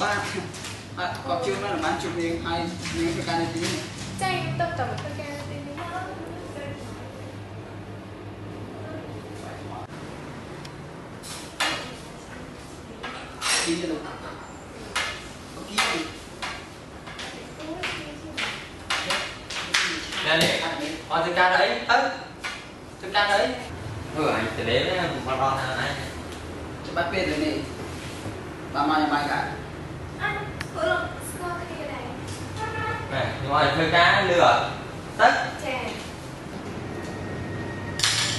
បាទអត់គាត់ជឿមិនបានជុំនាងហើយនាងធ្វើការនៅទីនេះចាខ្ញុំទៅតែធ្វើការនៅទីនេះទីនេះលោកអូខេនេះនេះអត់ធ្វើការអីទៅធ្វើការអីអឺអញទៅលេងមិនបានអត់ហើយច្បាស់ពេលនេះតាមមកយ៉ាងម៉េចដែរ này mà thơ cá lừa. Tất.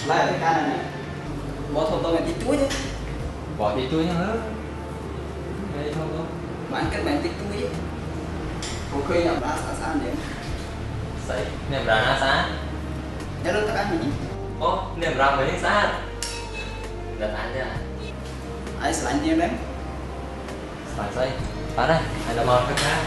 Lại cái can này. Bỏ thầu tôi là tí chuối chứ bỏ thì tôi nhá đây thôi thôi. Bạn kết bạn tí chuối. Khi nào ra xa xa điểm sấy niệm ra na xa nhớ lúc tất cả gì ô niệm ra mấy xa đặt ăn nha. Ai selain dia đấy bạn dây bán đây hay là mời các khác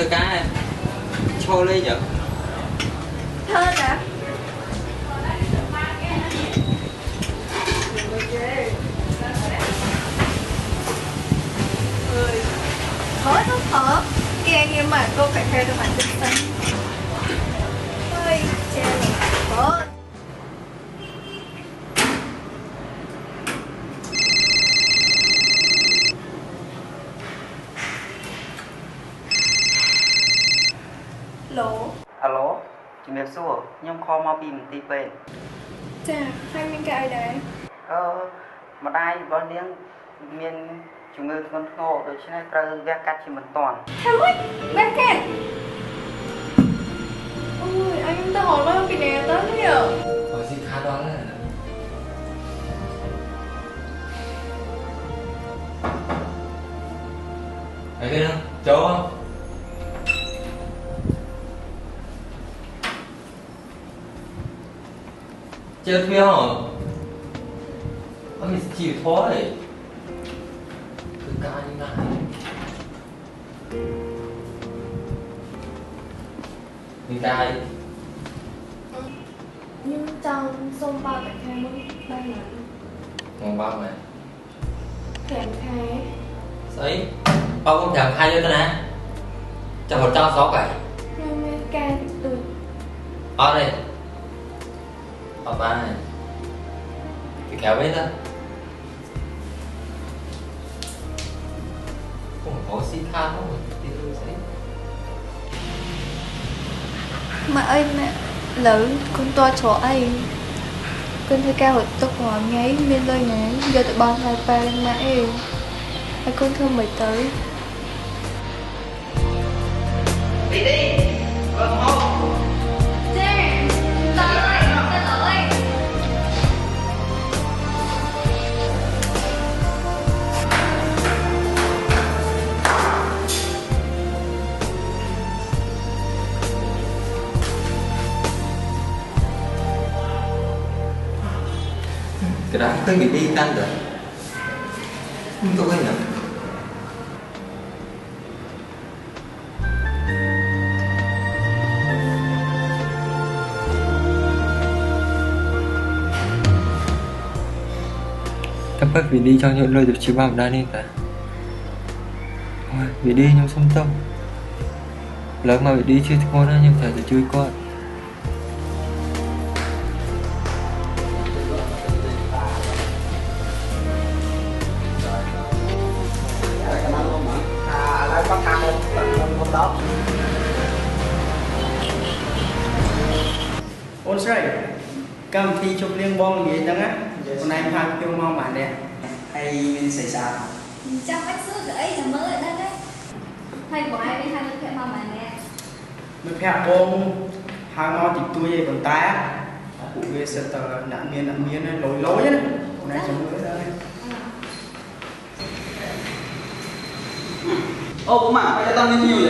thơ cá này trôi lên nhở Thơ hả? Ơi Khó nó khó anh nhưng mà cô phải theo được bạn tinh xanh Ôi, chê ហៅឡូជំរាបសួរខ្ញុំខមកពីមន្ទីរពេទ្យចាហើយមានការអីដែរអឺម្ដាយរបស់នាងមានជំងឺធ្ងន់ធ្ងរដូច្នេះត្រូវវះកាត់ជាមិនតាន់ធ្វើម៉េចវះកាត់អូយអញទៅហៅមកពីណាទៅនេះអត់ស៊ីខាដល់ណាអីគេណាចូល Chết biết không? Ông mình chịu thôi Cứ ca như này Mình ca đi Nhưng trong xông bao tại khai mới ba lần Ngon bao mày Thèm khai Đấy Bao cũng thèm khai cho tao nè. Cho một cho sáu bảy. Mấy ca từ Ở đây Kéo bếp đó Không có xí tha không? Thì tôi sẽ Mà ơi mẹ Lỡ con to chỗ ấy Con thấy cao hồi tốc hỏi ngáy Miên lơi nè Giờ tụi bọn lại ba lên mãi Ai con thơm mày tới. Đi đi. Vâng không Cái đó đi tăng rồi Nhưng vì đi trong những lời được chỉ bảo đa nên cả Ôi, vì đi nhưng xong tâm Lớn mà vì đi chưa ngon á nhưng phải chui con. ôn sợi cầm thi chụp liên bong gì đó á hôm nay phan kêu mau mà nè hay xảy ra Trong bách sữa gửi là mới ở đây đấy Hay của ai đi hai đứa kẹo mà mà nè មិនភ័ក្របងហៅមកតិចតួចឯងប៉ុន្តែពួកវាសិតតែអ្នកមានអ្នកមានលយលយណាណែចាំមើលដែរអូពុកម៉ាបាយតើមានយូរ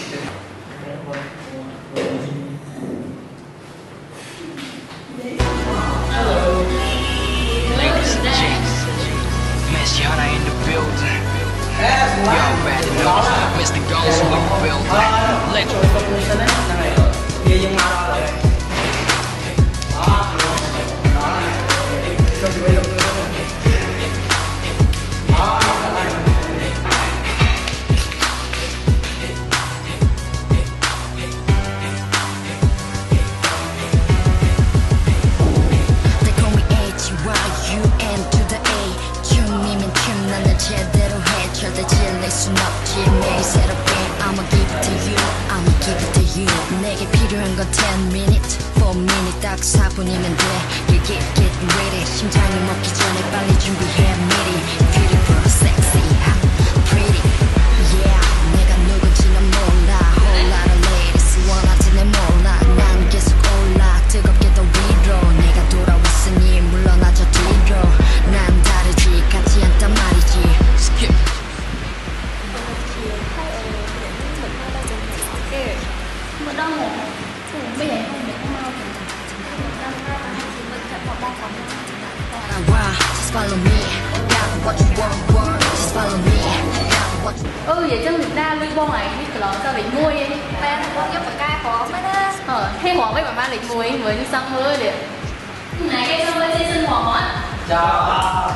later. 딱 4분이면 돼. Get get get ready. 심장이 멎기 전에 빨리 준비해 미리 2020 ba con giúp ca khó mất á ờ thế khó với bà ba lịch mùi mới xong hơn đi. Này cái xong rồi xin xin khó chào.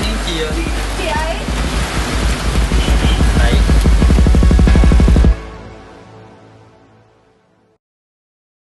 你几啊？几啊？来。